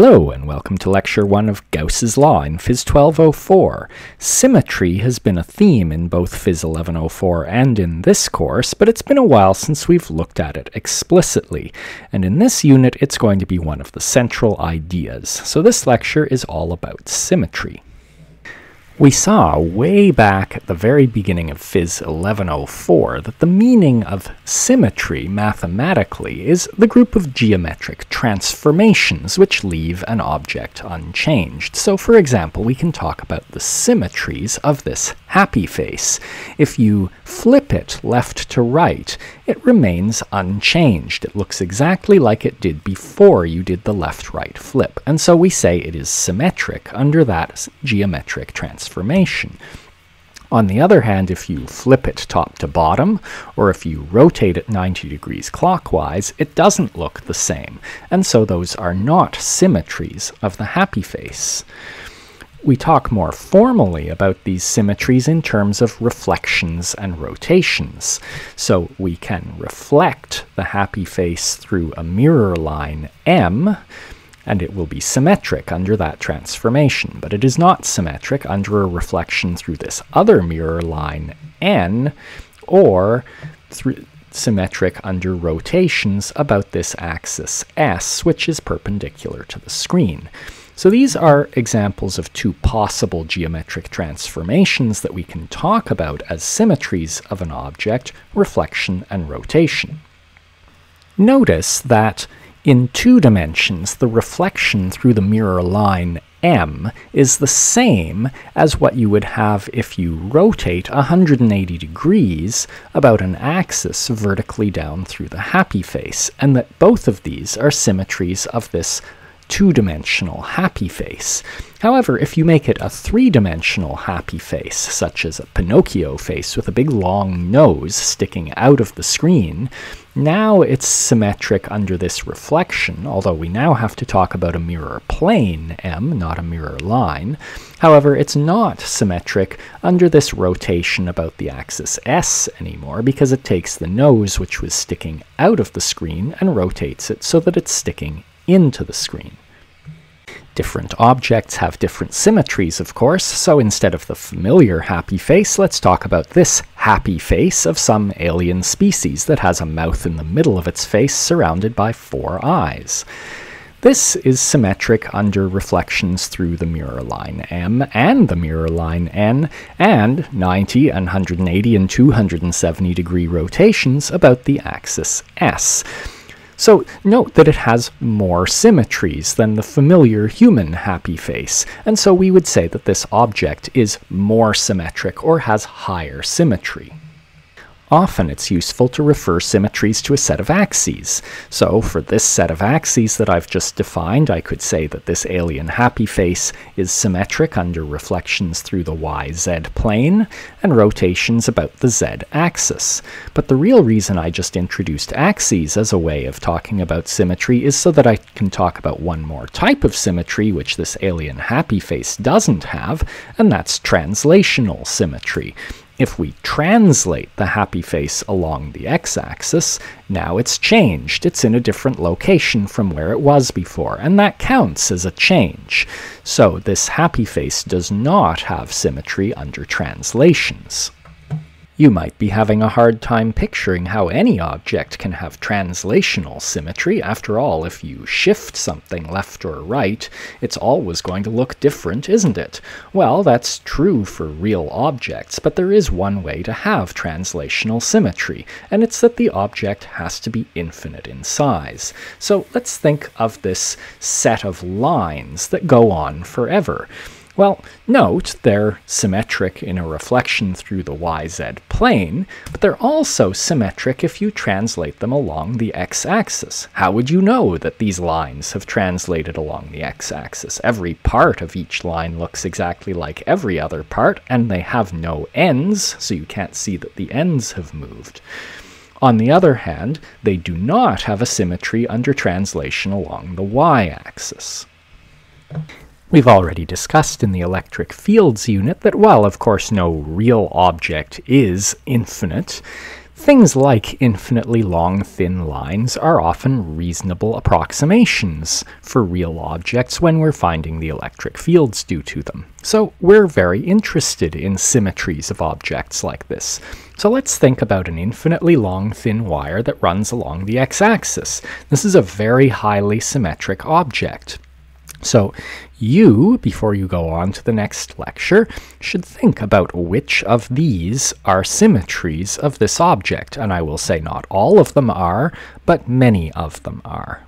Hello, and welcome to Lecture 1 of Gauss's Law in Phys 1204. Symmetry has been a theme in both Phys 1104 and in this course, but it's been a while since we've looked at it explicitly, and in this unit it's going to be one of the central ideas. So this lecture is all about symmetry. We saw way back at the very beginning of Phys 1104 that the meaning of symmetry mathematically is the group of geometric transformations which leave an object unchanged. So for example, we can talk about the symmetries of this happy face. If you flip it left to right, it remains unchanged. It looks exactly like it did before you did the left-right flip. And so we say it is symmetric under that geometric transformation transformation. On the other hand, if you flip it top to bottom, or if you rotate it 90 degrees clockwise, it doesn't look the same, and so those are not symmetries of the happy face. We talk more formally about these symmetries in terms of reflections and rotations. So we can reflect the happy face through a mirror line M, and it will be symmetric under that transformation, but it is not symmetric under a reflection through this other mirror line n, or symmetric under rotations about this axis s, which is perpendicular to the screen. So these are examples of two possible geometric transformations that we can talk about as symmetries of an object, reflection and rotation. Notice that in two dimensions, the reflection through the mirror line m is the same as what you would have if you rotate 180 degrees about an axis vertically down through the happy face, and that both of these are symmetries of this two-dimensional happy face. However, if you make it a three-dimensional happy face, such as a Pinocchio face with a big long nose sticking out of the screen, now it's symmetric under this reflection, although we now have to talk about a mirror plane, M, not a mirror line. However, it's not symmetric under this rotation about the axis S anymore, because it takes the nose, which was sticking out of the screen, and rotates it so that it's sticking into the screen. Different objects have different symmetries, of course, so instead of the familiar happy face, let's talk about this happy face of some alien species that has a mouth in the middle of its face surrounded by four eyes. This is symmetric under reflections through the mirror line M and the mirror line N, and 90 and 180 and 270 degree rotations about the axis S. So note that it has more symmetries than the familiar human happy face, and so we would say that this object is more symmetric or has higher symmetry. Often it's useful to refer symmetries to a set of axes. So for this set of axes that I've just defined, I could say that this alien happy face is symmetric under reflections through the yz plane and rotations about the z axis. But the real reason I just introduced axes as a way of talking about symmetry is so that I can talk about one more type of symmetry which this alien happy face doesn't have, and that's translational symmetry. If we translate the happy face along the x-axis, now it's changed. It's in a different location from where it was before, and that counts as a change. So this happy face does not have symmetry under translations. You might be having a hard time picturing how any object can have translational symmetry. After all, if you shift something left or right, it's always going to look different, isn't it? Well, that's true for real objects, but there is one way to have translational symmetry, and it's that the object has to be infinite in size. So let's think of this set of lines that go on forever. Well, note they're symmetric in a reflection through the yz plane, but they're also symmetric if you translate them along the x-axis. How would you know that these lines have translated along the x-axis? Every part of each line looks exactly like every other part, and they have no ends, so you can't see that the ends have moved. On the other hand, they do not have a symmetry under translation along the y-axis. We've already discussed in the electric fields unit that while of course no real object is infinite, Things like infinitely long thin lines are often reasonable approximations for real objects when we're finding the electric fields due to them. So we're very interested in symmetries of objects like this. So let's think about an infinitely long thin wire that runs along the x-axis. This is a very highly symmetric object. So you, before you go on to the next lecture, should think about which of these are symmetries of this object. And I will say not all of them are, but many of them are.